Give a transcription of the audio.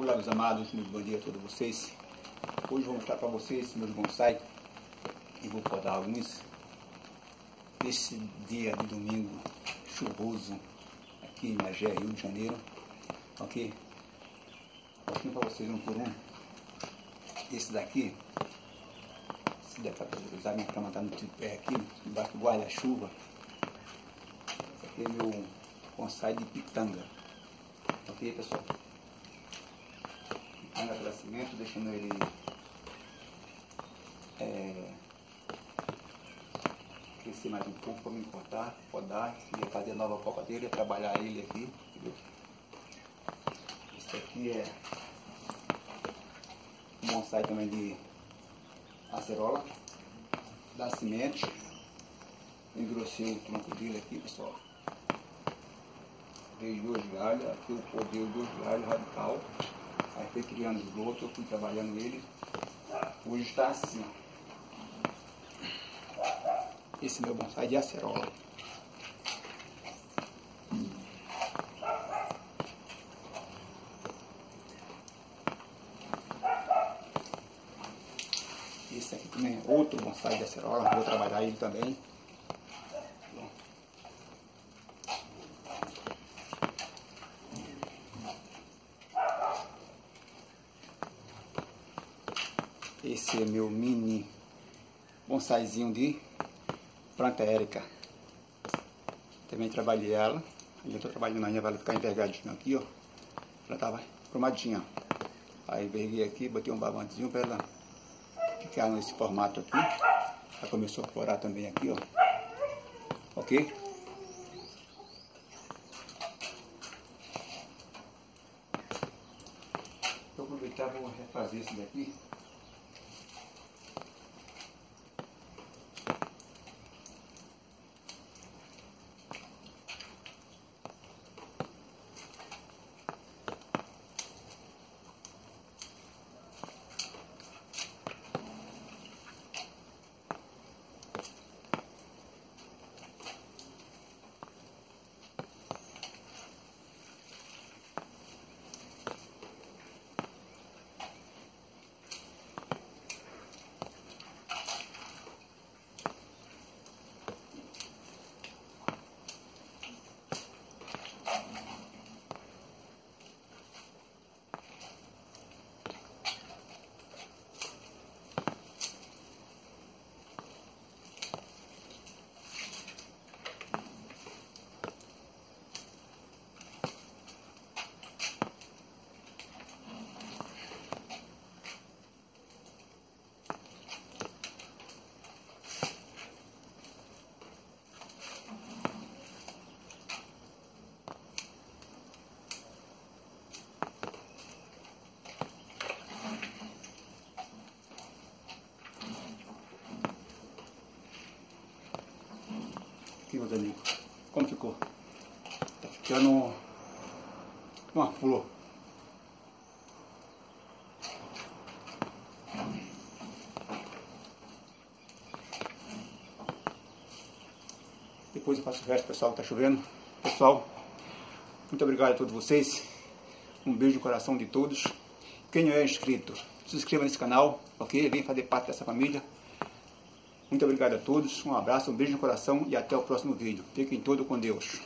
Olá, meus amados, muito bom dia a todos vocês. Hoje vou mostrar para vocês meus bonsai e vou podar alguns. Esse dia de domingo chuvoso aqui em Magé, Rio de Janeiro. Ok? Mostrando para vocês um por um. Esse daqui, se der para usar minha cama está no tripé aqui, embaixo do guarda-chuva. Esse aqui é meu bonsai de pitanga. Ok, pessoal? Pitanga para cimento, deixando ele é, crescer mais um pouco para me cortar, podar, e fazer nova copa dele, é trabalhar ele aqui. Entendeu? Esse aqui é um bonsai também de acerola, da semente. Engrossei o tronco dele aqui, pessoal. Dei dois galhos, aqui eu podei dois galhos radical. Aí fui criando os eu fui trabalhando ele. Hoje está assim. Esse meu bonsai de acerola. Esse aqui também é outro bonsai de acerola, vou trabalhar ele também. Esse é meu mini bonsaizinho de planta érica. Também trabalhei ela. Eu estou trabalhando ainda para ela ficar envergadinha aqui, ó. Ela estava formadinha. Aí enverguei aqui, botei um babantezinho para ela ficar nesse formato aqui. Já começou a florar também aqui, ó. Ok? Vou aproveitar vou refazer esse daqui. Aqui, meus amigos. Como ficou? Tá ficando uma flor. Depois eu faço o resto, pessoal. Tá chovendo. Pessoal, muito obrigado a todos vocês. Um beijo no coração de todos. Quem não é inscrito, se inscreva nesse canal, ok? Vem fazer parte dessa família. Muito obrigado a todos, um abraço, um beijo no coração e até o próximo vídeo. Fiquem todos com Deus.